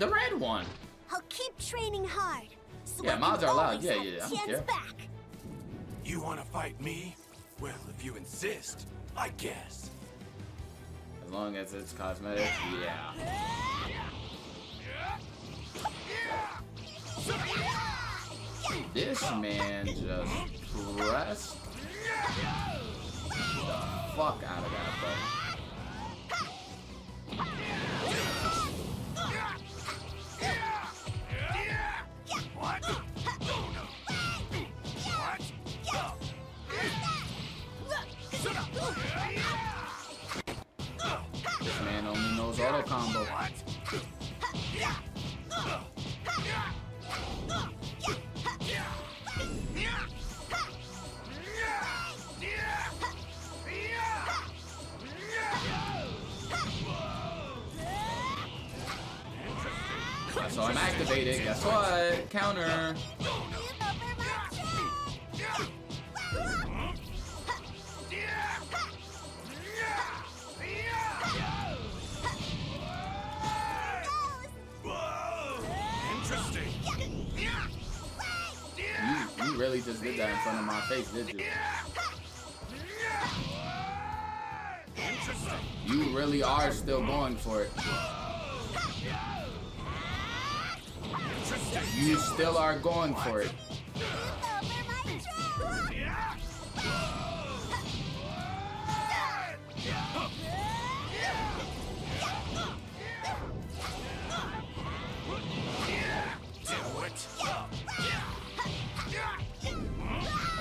the red one. I'll keep training hard. So Yeah, I mods are allowed. always Yeah, yeah, I don't care. back. You wanna fight me? Well, if you insist, I guess. As long as it's cosmetic, yeah. This man just pressed the fuck out of that button. I saw him activate it. Guess what? Counter. You, you really just did that in front of my face, did you? You really are still going for it. You still are going for it.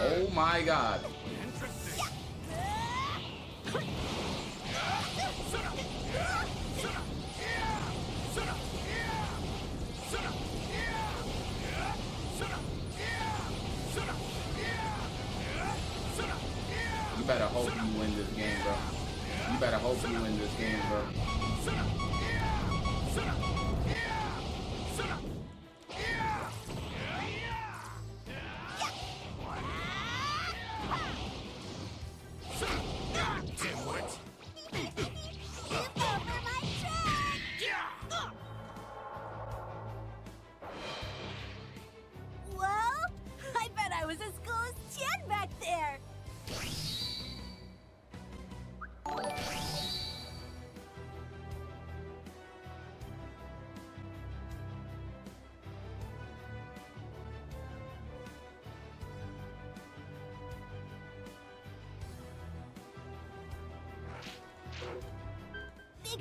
Oh my god. You win this game, bro. You better hope you win this game, bro.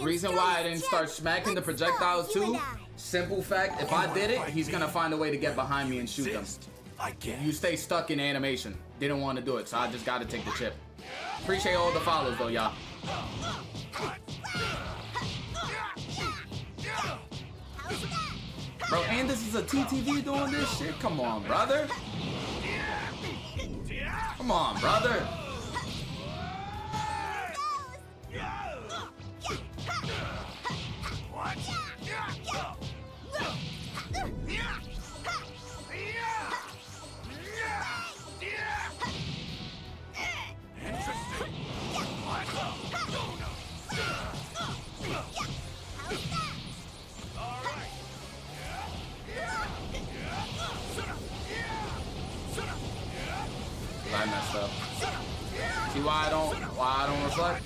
Reason why I didn't start smacking the projectiles too. Simple fact, if I did it, he's gonna find a way to get behind me and shoot them. You stay stuck in animation. Didn't want to do it, so I just gotta take the chip. Appreciate all the follows though, y'all. Bro, and this is a TTV doing this shit? Come on, brother. Come on, brother. See why I don't why I don't reflect?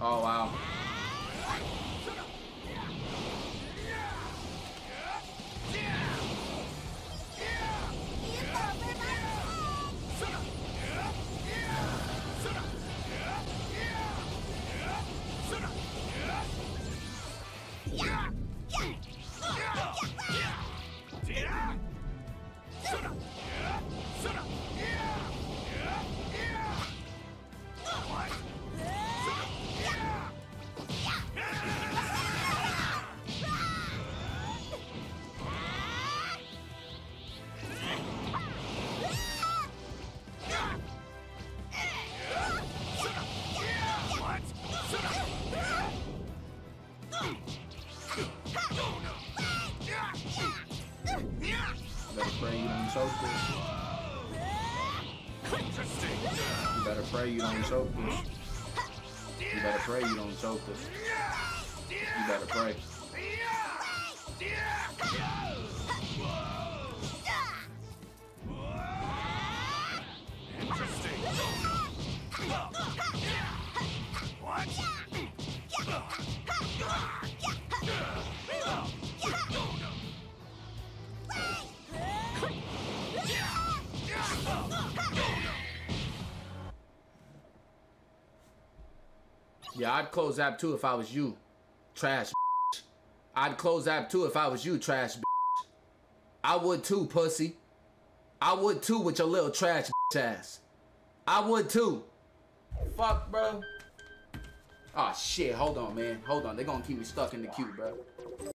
Oh wow. You better pray you don't choke this. You better pray you don't choke this. You better pray you don't choke this. You better pray. Yeah, I'd close app too if I was you. Trash. bitch. I'd close app too if I was you, trash. bitch. I would too, pussy. I would too with your little trash bitch ass. I would too. Fuck, bro. Oh shit, hold on, man. Hold on. They're gonna keep me stuck in the queue, bro.